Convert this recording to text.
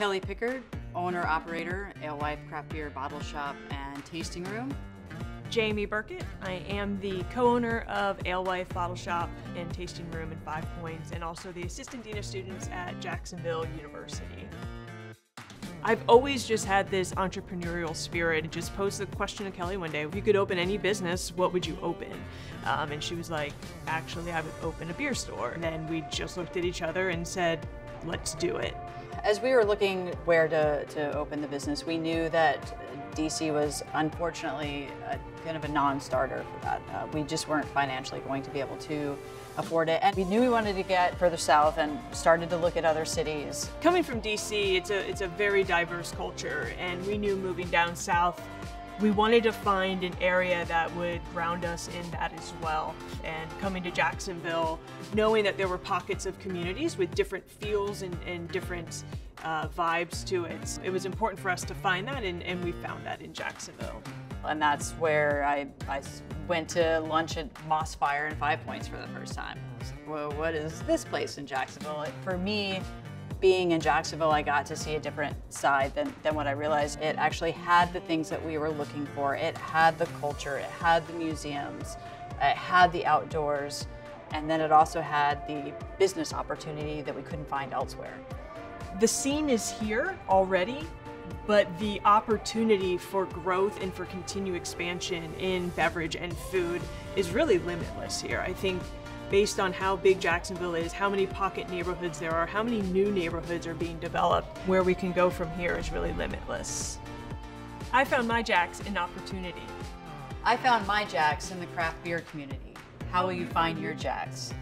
Kelly Pickard, owner operator, Alewife Craft Beer Bottle Shop and Tasting Room. Jamie Burkett. I am the co-owner of Alewife Bottle Shop and Tasting Room in Five Points and also the Assistant Dean of Students at Jacksonville University. I've always just had this entrepreneurial spirit. I just posed the question to Kelly one day, if you could open any business, what would you open? Um, and she was like, actually, I would open a beer store. And then we just looked at each other and said, let's do it. As we were looking where to, to open the business, we knew that DC was unfortunately a, kind of a non-starter for that. Uh, we just weren't financially going to be able to afford it. And we knew we wanted to get further south and started to look at other cities. Coming from DC, it's a, it's a very diverse culture and we knew moving down south we wanted to find an area that would ground us in that as well. And coming to Jacksonville, knowing that there were pockets of communities with different feels and, and different uh, vibes to it, it was important for us to find that, and, and we found that in Jacksonville. And that's where I, I went to lunch at Mossfire and Five Points for the first time. well, what is this place in Jacksonville? For me, being in Jacksonville, I got to see a different side than, than what I realized. It actually had the things that we were looking for. It had the culture, it had the museums, it had the outdoors, and then it also had the business opportunity that we couldn't find elsewhere. The scene is here already, but the opportunity for growth and for continued expansion in beverage and food is really limitless here. I think based on how big Jacksonville is, how many pocket neighborhoods there are, how many new neighborhoods are being developed, where we can go from here is really limitless. I found my JAX in opportunity. I found my JAX in the craft beer community. How will you find your JAX?